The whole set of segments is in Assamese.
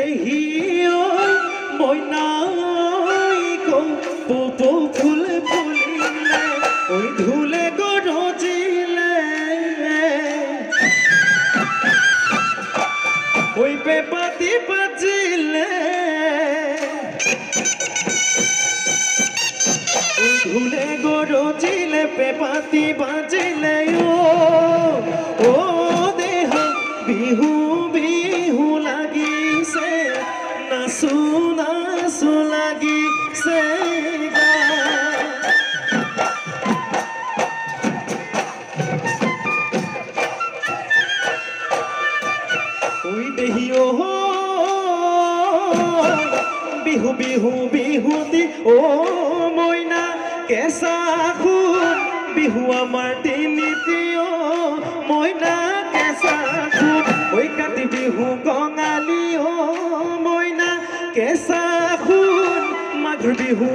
দেহি ঐ মইনাই কপৌ ফুল ফুলিলে ঐ ধুলে গৰজিলে ঐ পেপাতি বাজিলে। ধুলে গৰজিলে পেপাতি বাজিলে। ও ও দেহ বিহু বিহু বিহু বিহু বিহুতি। ও মইনা কেঁচা খুব বিহু আমাৰ তিনিটি অ মইনা কেঁচা খুব ঐ কাতি বিহু কঙালী অ মইনা কেঁচা খুব মাঘ বিহু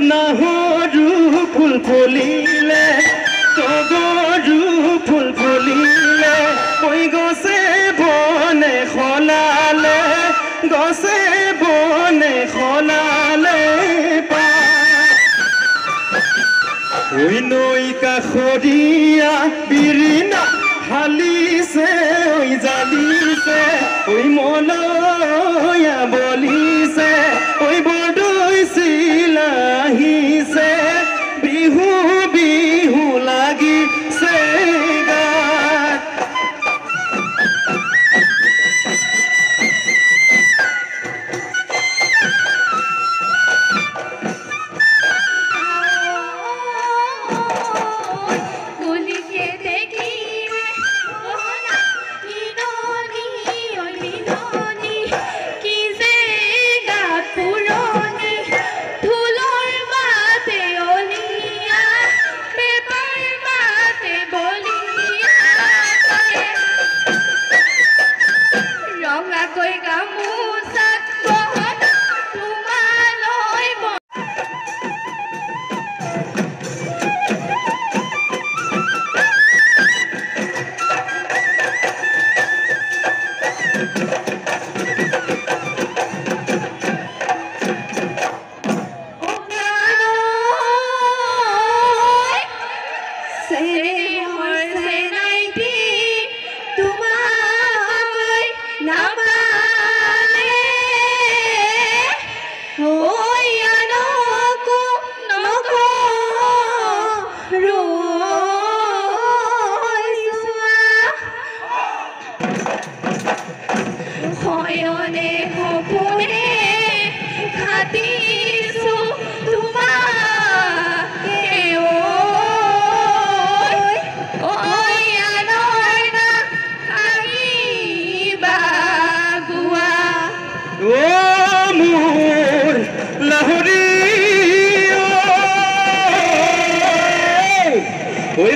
নাহৰু ফুল ফুলিলে তগৰু ফুল ফুলিলে ঐ গছে বনে সলালে গছে বনে সলালে ঐ নৈ কাষৰীয়া বিৰিণা হালিছে ঐ জালিছে ঐ মলয়া বলিছে No.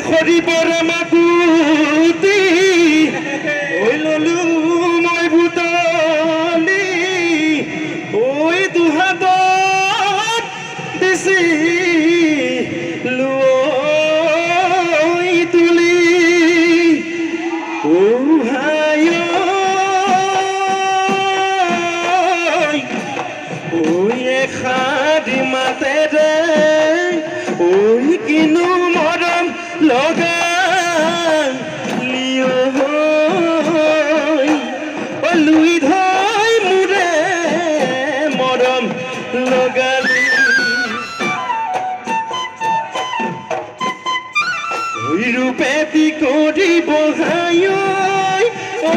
ঐ সৰিবৰ লুই ধই মুরে লগালি। ওই রূপে তি করি বহাই ও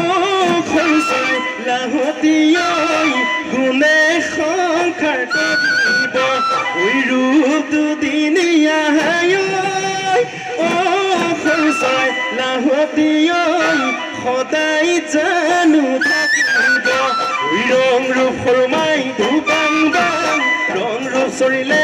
খলসে গুণে সংসার ওই রূপ দিও সদাই জানো ৰং ৰূপ সৰু মাই ধুবাংগ ৰং ৰূপ চৰিলে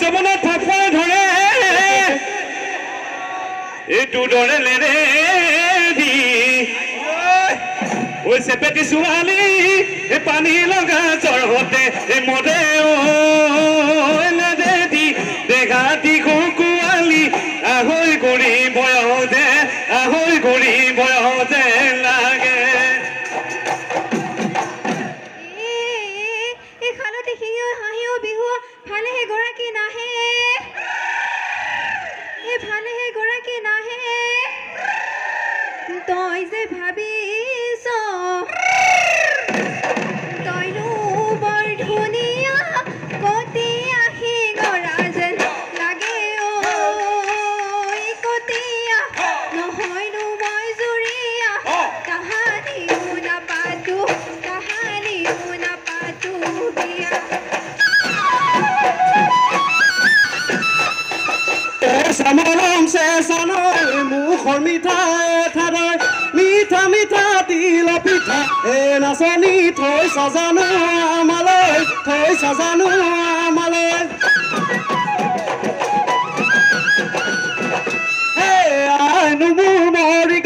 জীৱনত থাকে ধৰে এইটো দৰে লেৰে দি। ঐ চেপেটি ছোৱালী পানী লগা জ্বৰতে মদে তিলে পিঠা এ নাচনি থৈ চাজানো আমালৈ থৈ চাজানো আমালৈ। হে মোৰ মৰি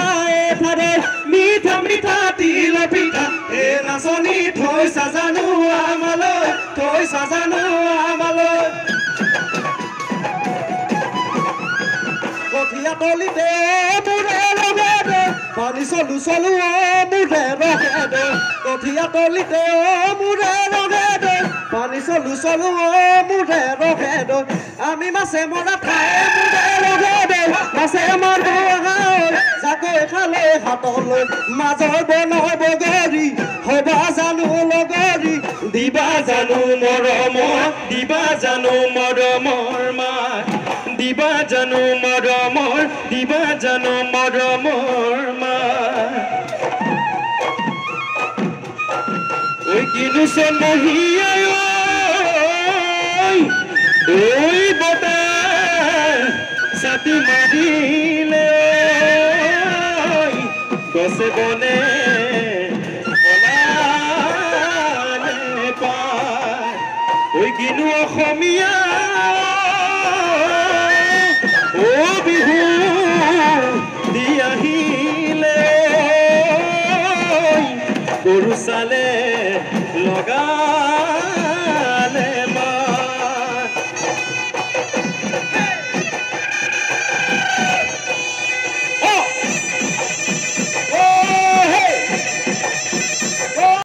নাই এঠাৰে মিঠা মিঠা তিল পিঠা এ নাচনি থৈছা জানো আমালৈ। থৈছা জানো আমালৈ কঠীয়া তলিতে পানী চলো চলো মোৰে ৰঙেদে কঠীয়া তলিতে মোৰে ৰঙেদে পানী চলো চলো মোৰে ৰঙেদে আমি মাছে মৰা ঠাই মোৰে ৰঙেদে মাছে মৰা জাকৈ খালে হাতলৈ। মাজৰ বনৰ বগৰী হবা জানো লগৰী। দিবা জানো মৰম দিবা জানো মৰমৰ মাত দিবা জানো মৰমৰ দিবা জানো মৰমৰ ঐ কিনো চমহীয়াই ঐ। বতাহ ছাতি মাৰিলে ঐ গছে বনে